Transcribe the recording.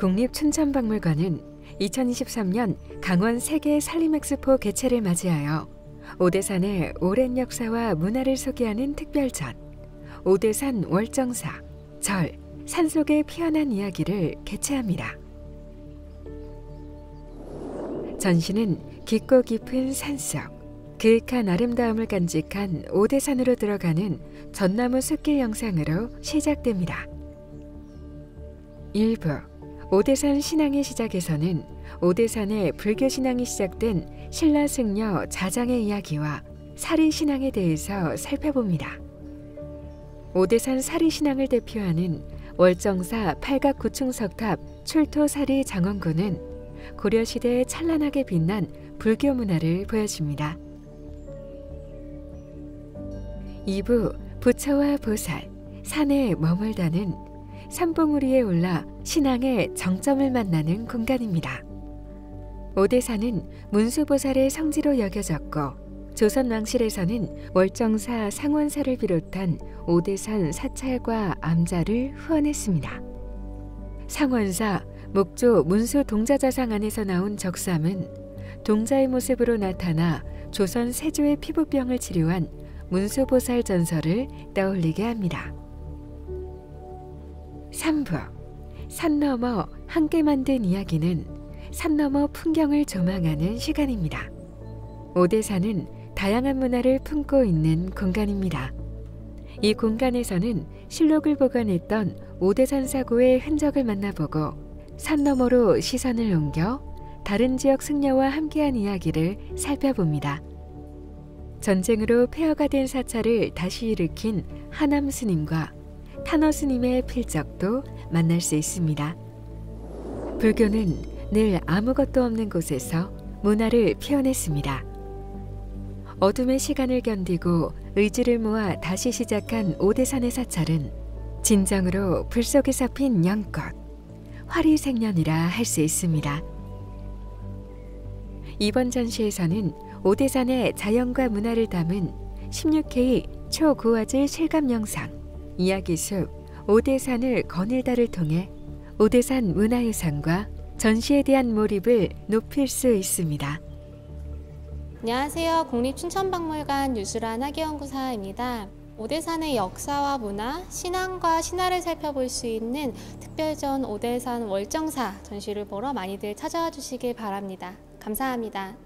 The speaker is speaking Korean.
국립춘천박물관은 2023년 강원 세계 산림엑스포 개최를 맞이하여 오대산의 오랜 역사와 문화를 소개하는 특별전 오대산 월정사 절 산속의 피어난 이야기를 개최합니다. 전시는 깊고 깊은 산속 그윽한 아름다움을 간직한 오대산으로 들어가는 전나무 숲길 영상으로 시작됩니다. 1부 오대산 신앙의 시작에서는 오대산의 불교 신앙이 시작된 신라 승려 자장의 이야기와 사리 신앙에 대해서 살펴봅니다. 오대산 사리 신앙을 대표하는 월정사 팔각구층석탑 출토사리 장원군은 고려시대에 찬란하게 빛난 불교 문화를 보여줍니다. 2부 부처와 보살, 산에 머물다는 삼봉우리 위에 올라 신앙의 정점을 만나는 공간입니다. 오대산은 문수보살의 성지로 여겨졌고 조선 왕실에서는 월정사 상원사를 비롯한 오대산 사찰과 암자를 후원했습니다. 상원사 목조 문수 동자자상 안에서 나온 적삼은 동자의 모습으로 나타나 조선 세조의 피부병을 치료한 문수보살 전설을 떠올리게 합니다. 3부 산 너머 함께 만든 이야기는 산 너머 풍경을 조망하는 시간입니다. 오대산은 다양한 문화를 품고 있는 공간입니다. 이 공간에서는 실록을 보관했던 오대산 사고의 흔적을 만나보고 산 너머로 시선을 옮겨 다른 지역 승려와 함께한 이야기를 살펴봅니다. 전쟁으로 폐허가 된 사찰을 다시 일으킨 하남 스님과 탄어 스님의 필적도 만날 수 있습니다. 불교는 늘 아무것도 없는 곳에서 문화를 피워냈습니다. 어둠의 시간을 견디고 의지를 모아 다시 시작한 오대산의 사찰은 진정으로 불 속에서 핀 연꽃, 화리생년이라 할 수 있습니다. 이번 전시에서는 오대산의 자연과 문화를 담은 16K 초고화질 실감 영상 이야기숲 오대산을 거닐다를 통해 오대산 문화유산과 전시에 대한 몰입을 높일 수 있습니다. 안녕하세요. 국립춘천박물관 유수란 학예연구사입니다. 오대산의 역사와 문화, 신앙과 신화를 살펴볼 수 있는 특별전 오대산 월정사 전시를 보러 많이들 찾아와 주시길 바랍니다. 감사합니다.